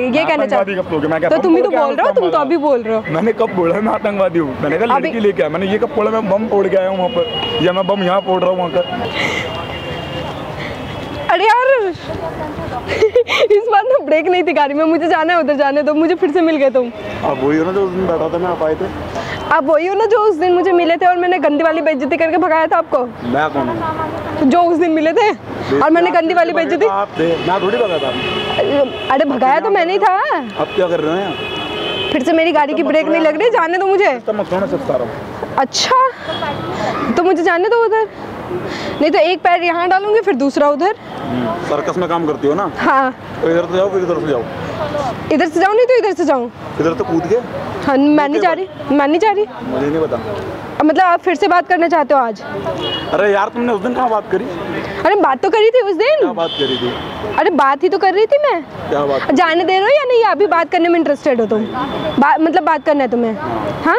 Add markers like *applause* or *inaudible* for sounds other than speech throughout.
ये कहना चाहते मैं क्या तो तुम ही तो बोल रहे हो तुम तो अभी बोल रहे हो। मैंने कब बोला मैं आतंकवादी हूँ? मैंने कहा लड़की लेके आया। मैंने ये कब बोला मैं बम फोड़ के आया हूँ वहाँ पर। या मैं बम यहाँ फोड़ रहा हूँ वहाँ का अरे यार इस बार ना ब्रेक नहीं थी गाड़ी में। मुझे जाना है उधर जाने दो मुझे फिर से मिल गए तुम। अब वही हो ना जो उस दिन बैठा था मैं आप आए थे? आप वही हो ना जो उस दिन मुझे मिले थे और मैंने गंदी वाली बेइज्जती करके भगाया था आपको? मैं कौन हूँ? जो उस दिन मिले थे? और मैंने गंदी वाली बेइज्जती आप थोड़ी भगा था। अरे भगाया तो मैंने ही था। अब क्या कर रहे हैं फिर से मेरी गाड़ी की ब्रेक नहीं लग रही जाने दो मुझे। तो मैं अच्छा तो मुझे जाने दो उधर। नहीं तो एक पैर यहाँ डालूँगी फिर दूसरा उधर। सर्कस में काम करती हो ना? हाँ। तो इधर से जाओ फिर इधर से जाओ। इधर से जाऊँ नहीं तो इधर से जाऊँ। इधर से कूद के? हाँ मैं नहीं जा रही मैं नहीं जा रही। मुझे नहीं पता। मतलब आप फिर से बात करना चाहते हो आज? अरे यार तुमने उस दिन कहाँ बात करी? अरे बात तो करी थी उस दिन? क्या बात करी थी? अरे बात ही तो कर रही थी मैं। क्या बात जाने दे रहे हो या नहीं? अभी बात करने में इंटरेस्टेड हो तुम। बा, मतलब बात करना है तुम्हें। हाँ?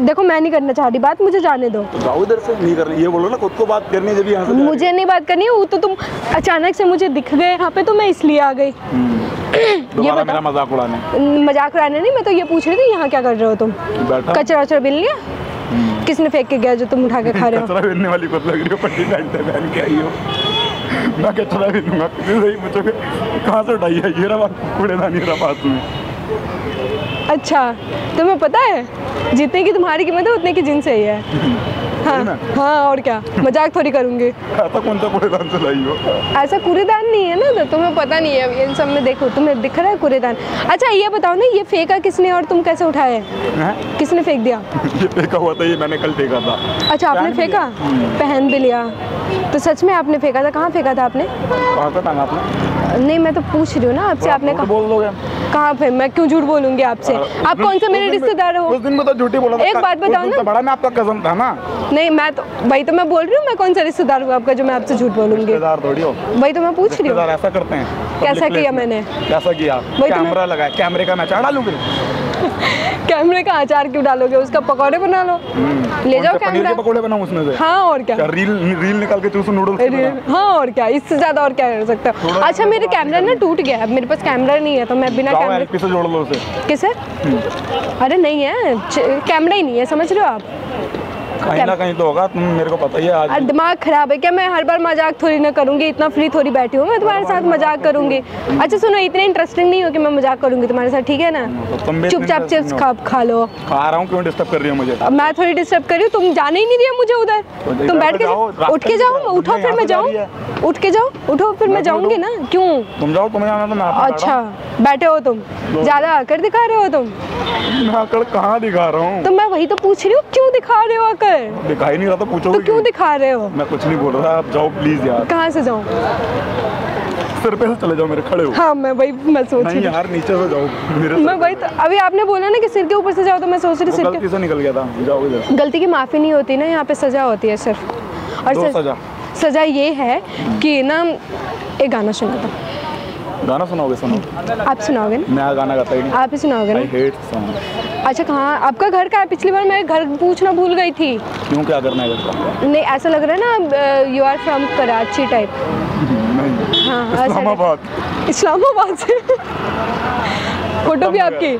देखो मैं नहीं करना चाह रही बात मुझे जाने दो। तो इधर से नहीं करनी। ये बोलो ना खुद को बात करनी है जब यहाँ मुझे नहीं बात करनी है वो तो तुम अचानक से मुझे दिख गए यहाँ पे तो मैं इसलिए आ गई। हो। दोबारा मेरा मज़ाक उड़ाने। मज़ाक उड़ाने नहीं मैं तो ये पूछ रही थी यहाँ क्या कर रहे हो तुम? कचरा वचरा बिल लिया? किसने फेंक के गया जो तुम उठा के खा रहे हो? कचरा वाली खुद लग रही हो पट्टी पैंट पहन के आई हो। मैं कचरा बिनूँगा किसी से ही पूछोगे कहाँ से उठाई है? ये रहा कूड़ेदानी रहा पास में। अच्छा तुम्हें पता है जितने की तुम्हारी कीमत है उतने की जिन सही है। हाँ हाँ और क्या? मज़ाक थोड़ी करूँगी। ऐसा कौन सा कूड़ेदान हो ऐसा कूड़ेदान नहीं है ना तो तुम्हें पता नहीं है इन सब में देखो तुम्हें दिख रहा है कूड़ेदान। अच्छा ये बताओ ना ये फेंका किसने और तुम कैसे उठाए? हैं? किसने फेंक दिया? *laughs* ये फेंका हुआ था ये मैंने कल फेंका था। अच्छा आपने फेंका? पहन भी लिया। तो सच में आपने फेंका था? कहाँ फेंका था आपने? कहाँ से टांगा आपने? नहीं मैं तो पूछ रही हूँ ना आपसे आपने कहा बोल दोगे। कहाँ पे? मैं क्यों झूठ बोलूँगी आपसे? आप कौन से मेरे रिश्तेदार हो? उस दिन में तो झूठी बोला एक बात बताओ ना। तो बड़ा मैं आपका कज़न था ना। नहीं मैं तो वही तो मैं बोल रही हूँ मैं कौन सा रिश्तेदार हूँ आपका जो मैं आपसे झूठ बोलूँगी? भाई वही तो मैं पूछ रही हूँ। ऐसा करते हैं। कैसा किया मैंने? कैसा किया? तो कैमरा लगाया कैमरे का मैं चढ़ा लूँ फिर? कैमरे का अचार क्यों डालोगे? उसका पकौड़े बना लो। ले हम्म। जाओ से कैमरा। पकौड़े बनाओ उसमें से? हाँ और क्या? क्या रील रील निकाल के चूसू नूडल्स हाँ और क्या? इससे ज़्यादा और क्या कर सकता हो? अच्छा मेरे कैमरा ना टूट गया है। मेरे पास कैमरा नहीं है तो मैं बिना कैमरा जोड़ लो उसे। किसे? अरे नहीं है। कैमरा ही नहीं है समझ रहे हो आप? कहीं ना कहीं तो होगा तुम मेरे को पता ही है आज। दिमाग खराब है क्या? मैं हर बार मज़ाक थोड़ी ना करूँगी इतना फ्री थोड़ी बैठी हूँ मैं तुम्हारे साथ मज़ाक करूँगी। अच्छा सुनो इतने इंटरेस्टिंग नहीं हो कि मैं मज़ाक करूँगी तुम्हारे साथ ठीक है ना? तो तुम चुपचाप चिप्स। खा खा लो। खा रहा हूँ क्यों डिस्टर्ब कर रही हो मुझे? मैं थोड़ी डिस्टर्ब कर रही हूँ तुम जाने ही नहीं दिया मुझे उधर। तो तुम बैठ के उठ के जाओ उठो फिर मैं जाऊँ। उठ के जाओ उठो फिर मैं मैं जाऊँगी ना? क्यों? तुम जाओ तुम्हें जाना तो मैं अच्छा बैठे हो तुम। ज़्यादा आकर दिखा रहे हो तुम। मैं आकर कहाँ दिखा रहा हूँ? तो मैं वही तो पूछ रही हूँ क्यों दिखा रहे हो आकर? दिखाई नहीं रहा तो पूछो तो क्यों दिखा रहे हो? मैं कुछ नहीं बोल रहा आप जाओ प्लीज़ यार। कहाँ से जाऊँ? सिर पे चले जाओ मेरे खड़े हो। हाँ मैं वही मैं सोच रही नहीं यार नीचे से जाओ मेरे मैं वही तो अभी आपने बोला ना कि सिर के ऊपर से जाओ तो मैं सोच रही सिर गलती से निकल गया था जाओ इधर। गलती की माफ़ी नहीं होती ना यहाँ पे सज़ा होती है सिर्फ़। और दो सजा सज़ा। ये है कि ना एक गाना सुना था गाना सुनाओगे सुनो। आप सुनाओगे ना? मैं गाना गाता ही नहीं। आप ही सुनाओगे आई ना हेट सॉन्ग अच्छा कहाँ? आपका घर कहाँ है? पिछली बार मैं घर पूछना भूल गई थी। क्यों क्या करना है नहीं ऐसा लग रहा है ना you are from Karachi type हाँ ऐसा इस्लामाबाद। इस्लामाबाद से। फ़ोटो भी आपकी?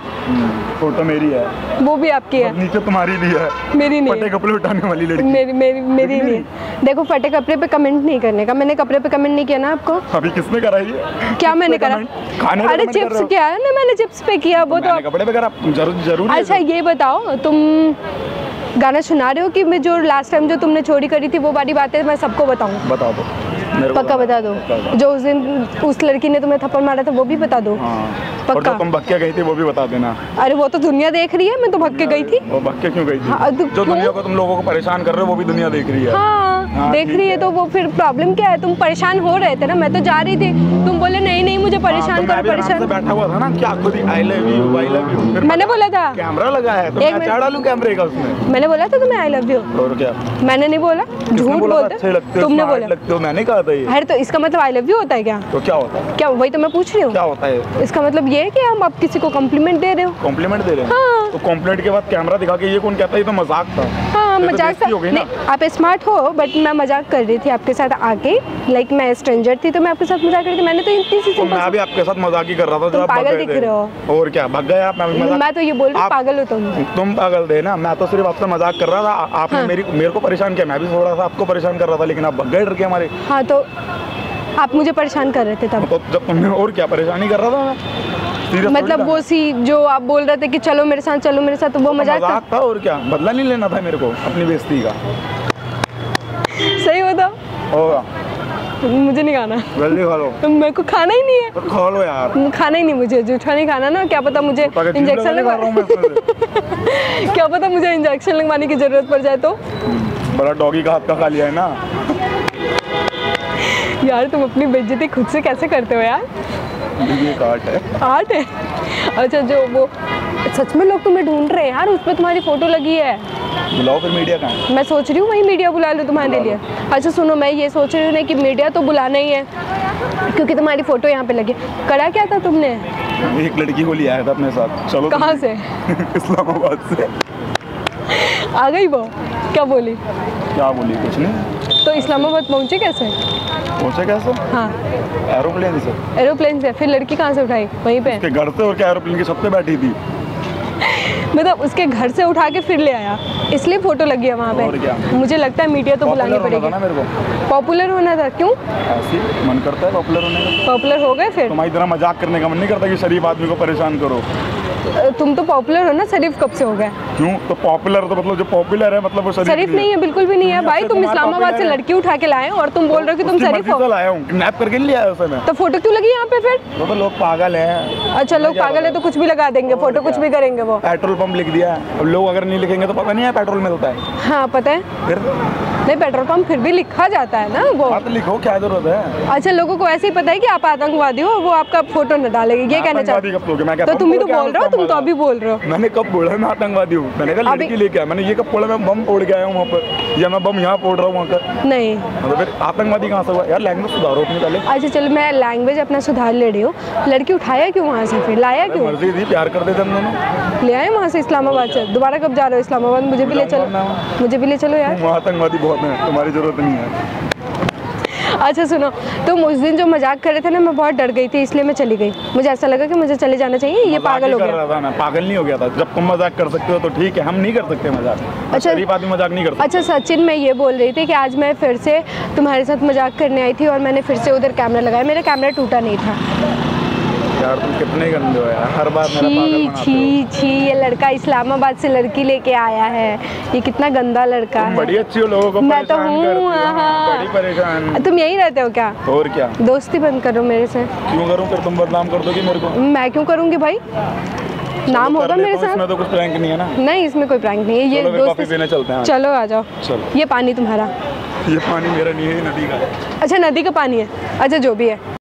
फ़ोटो मेरी है। वो भी आपकी है? नीचे तुम्हारी भी है। मेरी नहीं। है कपड़े उठाने वाली लड़की। मेरी मेरी मेरी नहीं। देखो फटे कपड़े पे कमेंट नहीं करने का। मैंने कपड़े पे कमेंट नहीं किया ना आपको? अभी किसने करा ये? क्या मैंने करा? अरे चिप्स? किया है ना मैंने चिप्स पे किया वो तो कपड़े पे करा। ज़रूर ज़रूरी अच्छा ये बताओ तुम गाना सुना रहे हो कि मैं जो लास्ट टाइम जो तुमने चोरी करी थी वो वाली बातें मैं सबको बताऊँ? बता दो। मेरे को पक्का बता दो। जो उस दिन उस लड़की ने तुम्हें थप्पड़ मारा था वो भी बता दो। हाँ। पक्का? तुम भक्के गई थी वो भी बता देना। अरे वो तो दुनिया देख रही है मैं तो भक्के गई थी। वो भक्के क्यों गई थी? हाँ, तो जो दुनिया को तुम लोगों को परेशान कर रहे हो वो भी दुनिया देख रही है। हाँ देख रही है। तो वो फिर प्रॉब्लम क्या है? तुम परेशान हो रहे थे ना? मैं तो जा रही थी। तुम बोले नहीं नहीं मुझे हाँ, परेशान तो करो आराम से परेशान. बैठा हुआ था ना क्या खुद I love you I love you मैंने बोला था। कैमरा लगा है तो मैं। डालूं कैमरे का उसमें? मैंने बोला था तुम्हें आई लव यू और क्या? मैंने नहीं बोला। झूठ बोलते। तुमने बोला। लगते हो मैंने कहा था ये। अरे तो इसका मतलब आई लव यू होता है क्या? तो क्या होता है? क्या वही तो मैं पूछ रही हूँ। क्या होता है? इसका मतलब ये है कि हम आप किसी को कॉम्प्लीमेंट दे रहे हो। कॉम्प्लीमेंट दे रहे हैं? हाँ। तो कॉम्प्लीमेंट के बाद कैमरा दिखा के ये कौन कहता है? ये तो मज़ाक था। हाँ हाँ तो मज़ाक नहीं आप स्मार्ट हो बट मैं मज़ाक कर रही थी आपके साथ आके लाइक मैं स्ट्रेंजर थी तो मैं आपके साथ मज़ाक कर रही थी। मैंने तो इतनी सी तो मैं भी आपके साथ मज़ाक ही कर रहा था पागल दिख रहे हो। और क्या भग गए आप? मैं तो ये बोल रही हूँ पागल हो तुम। तुम पागल थे ना मैं तो सिर्फ़ आपसे मज़ाक कर रहा था। आपने हाँ। मेरी मेरे को परेशान किया मैं भी थोड़ा सा आपको परेशान कर रहा था लेकिन आप भग गए डर के हमारे। हाँ तो आप मुझे परेशान कर रहे थे तब। तो जब तुमने और क्या परेशानी कर रहा था मैं? मतलब वो सी जो आप बोल रहे थे कि चलो मेरे साथ चलो मेरे साथ तो वो तो मज़ाक था? था और क्या? बदला नहीं लेना था मेरे को अपनी बेइज्जती का। सही होता होगा। मुझे नहीं खाना। जल्दी खा लो। *laughs* मेरे को खाना ही नहीं है। तो खा लो यार। खाना ही नहीं मुझे जूठा नहीं खाना ना। क्या पता मुझे इंजेक्शन हूँ लगवा *laughs* क्या पता मुझे इंजेक्शन लगवाने की ज़रूरत पड़ जाए तो? बड़ा डॉगी का हाथ का खा लिया है ना। यार तुम अपनी बेइज्जती खुद से कैसे करते हो यार? ये काट है। आर्ट है? अच्छा जो वो सच में लोग तुम्हें ढूंढ रहे हैं यार उस पर तुम्हारी फ़ोटो लगी है। बुलाओ फिर मीडिया का मैं सोच रही हूँ वही मीडिया बुला लूँ तुम्हारे लिए। अच्छा सुनो मैं ये सोच रही हूँ ना कि मीडिया तो बुलाना ही है क्योंकि तुम्हारी फ़ोटो यहाँ पे लगी। करा क्या था तुमने? एक लड़की को लिया था अपने साथ। चलो कहाँ से? *laughs* इस्लामाबाद से। आ गई वो? क्या बोली? क्या बोली? कुछ नहीं। तो इस्लामाबाद पहुँचे कैसे? पहुँचे कैसे? हाँ। एरोप्लेन से। एरोप्लेन से। फिर लड़की कहाँ से उठाई? वहीं पे? घर से और एरोप्लेन की पे बैठी थी। मतलब उसके घर से उठा के फिर ले आया। इसलिए फ़ोटो लगी है वहाँ पे। मुझे लगता है मीडिया तो बुलानी पड़ेगी। पॉपुलर होना था? क्यों? मन करता है पॉपुलर होने का। पॉपुलर हो गए फिर? तुम्हारी तरह मज़ाक करने का मन नहीं करता कि शरीफ आदमी को परेशान करो। तुम तो पॉपुलर हो ना शरीफ कब से हो गए? क्यों? तो पॉपुलर तो मतलब जो पॉपुलर है मतलब वो शरीफ शरीफ नहीं है। बिल्कुल भी नहीं है। भाई तुम इस्लामाबाद से लड़की उठा के लाए और तुम बोल रहे हो कि तुम शरीफ हो। लाया हूँ। किडनैप करके नहीं लिया है उसे मैं तो फ़ोटो क्यों लगी यहाँ पे फिर? तो लोग पागल है। अच्छा लोग पागल है तो कुछ भी लगा देंगे फ़ोटो कुछ भी करेंगे वो। पेट्रोल पंप लिख दिया अब लोग अगर नहीं लिखेंगे तो पता नहीं है पेट्रोल में होता है। हाँ पता है। फिर? नहीं पेट्रोल पंप फिर भी लिखा जाता है ना वो। बात लिखो क्या ज़रूरत है? अच्छा लोगों को ऐसे ही पता है कि आप आतंकवादी हो वो आपका फ़ोटो न डालेगी ये कहना चाहते तो तुम ही तो आया बोल रहे हूँ तुम तो अभी बोल रहे हो। मैंने कब बोला मैं आतंकवादी हूँ। मैंने कहा लड़की लेके आया। मैंने ये कब बोला मैं बम फोड़ के आया हूँ वहाँ पर। या मैं बम यहाँ फोड़ रहा हूँ वहाँ का नहीं। मतलब फिर आतंकवादी कहाँ से हुआ? यार लैंग्वेज सुधारो अपनी पहले। अच्छा चलो मैं लैंग्वेज अपना सुधार ले रही हूँ। लड़की उठाया क्यों वहाँ से फिर? लाया क्यों? मर्ज़ी थी प्यार कर देते हम दोनों। ले आए वहाँ से इस्लामाबाद से। दोबारा कब जा रहे हो इस्लामाबाद? मुझे भी ले चलो। मुझे भी ले चलो यार। आतंकवादी बहुत हैं। तुम्हारी ज़रूरत नहीं है। अच्छा सुनो। तुम उस दिन जो मज़ाक कर रहे थे ना मैं बहुत डर गई थी इसलिए मैं चली गई। मुझे ऐसा लगा कि मुझे चले जाना चाहिए ये पागल हो गया। था मैं पागल नहीं हो गया था। जब तुम मज़ाक कर सकते हो तो ठीक है हम नहीं कर सकते मज़ाक। अच्छा। गरीब आदमी मज़ाक नहीं कर अच्छा सचिन मैं ये बोल रही थी कि आज मैं फिर से तुम्हारे साथ मज़ाक करने आई थी और मैंने फिर से उधर कैमरा लगाया। मेरा कैमरा टूटा नहीं था। यार तुम कितने गंदे हो यार। हर बार मेरा पागल छी हो। छी छी ये लड़का इस्लामाबाद से लड़की लेके आया है। ये कितना गंदा लड़का है। बड़ी अच्छी हो लोगों को मैं तो हूँ, हो। हाँ। बड़ी परेशान। तुम यहीं रहते हो क्या? और क्या? दोस्ती बंद करो मेरे से। क्यों करूँ? फिर तुम बदनाम कर दोगी मेरे को। मैं क्यों करूँगी भाई? नाम होगा मेरे साथ इसमें तो कुछ प्रैंक नहीं है ना। नहीं इसमें कोई प्रैंक नहीं है। ये दोस्ती पीने चलते हैं। चलो आ जाओ। चलो। ये पानी तुम्हारा। ये पानी मेरा नहीं है नदी का। है अच्छा नदी का पानी है। अच्छा जो भी है।